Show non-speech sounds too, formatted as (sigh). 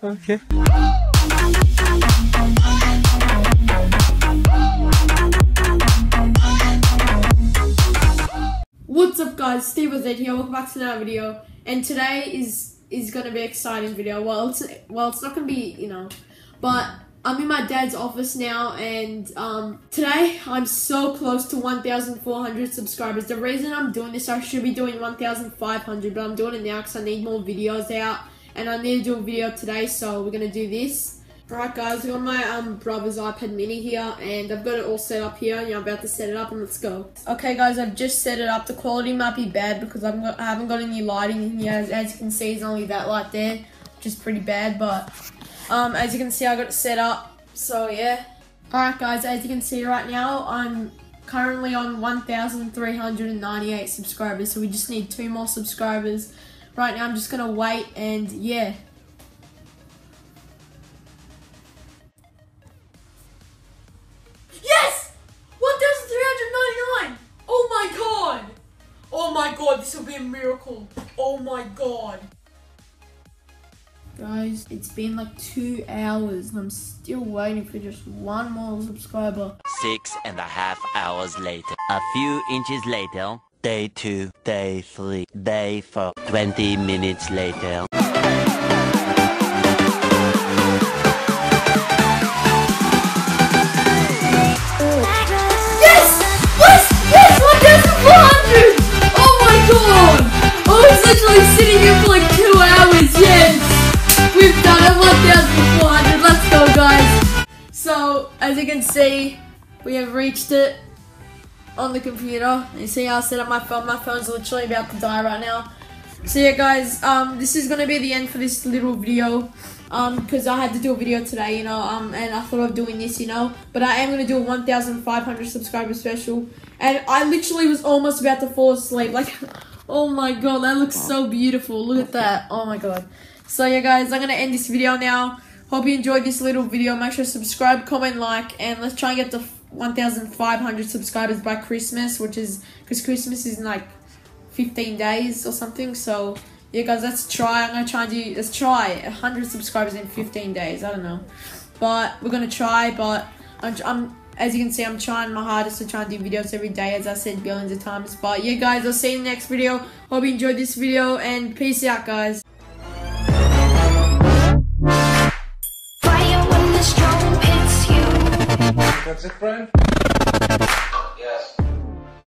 Okay. What's up guys, Steveo here, welcome back to another video. And today is is gonna be an exciting video. Well it's well it's not gonna be, you know, but I'm in my dad's office now and um, today I'm so close to 1,400 subscribers. The reason I'm doing this, I should be doing 1,500, but I'm doing it now because I need more videos out and I need to do a video today, so we're gonna do this. Alright guys, I got my um, brother's iPad mini here and I've got it all set up here and I'm about to set it up and let's go. Okay guys, I've just set it up. The quality might be bad because I've got, I haven't got any lighting in here. As, as you can see, it's only that light there, which is pretty bad, but um, as you can see, I got it set up. So yeah. Alright guys, as you can see right now, I'm currently on 1,398 subscribers, so we just need two more subscribers. Right now, I'm just gonna wait and yeah. Yes! 1,399! Oh my god! Oh my god, this will be a miracle. Oh my god. Guys, it's been like two hours and I'm still waiting for just one more subscriber. Six and a half hours later. A few inches later. Day two, day three, day four. Twenty minutes later. Yes! Yes! Yes! 1,400! Oh my god! Oh, I was literally sitting here for like two hours, yes! We've done it, 1,400. Let's go, guys. So, as you can see, we have reached it on the computer. You see how I set up my phone? My phone's literally about to die right now. So yeah, guys, um, this is gonna be the end for this little video. Um, because I had to do a video today, you know, um, and I thought of doing this, you know, but I am gonna do a 1,500 subscriber special, and I literally was almost about to fall asleep, like, (laughs) oh my god, that looks so beautiful, look at that, oh my god. So yeah, guys, I'm gonna end this video now. Hope you enjoyed this little video. Make sure to subscribe, comment, like, and let's try and get to 1,500 subscribers by Christmas, which is because Christmas is in like 15 days or something. So yeah, guys, let's try. I'm gonna try and do. Let's try 100 subscribers in 15 days. I don't know, but we're gonna try. But I'm, I'm as you can see, I'm trying my hardest to try and do videos every day, as I said billions of times. But yeah, guys, I'll see you in the next video. Hope you enjoyed this video, and peace out, guys. Exit brand?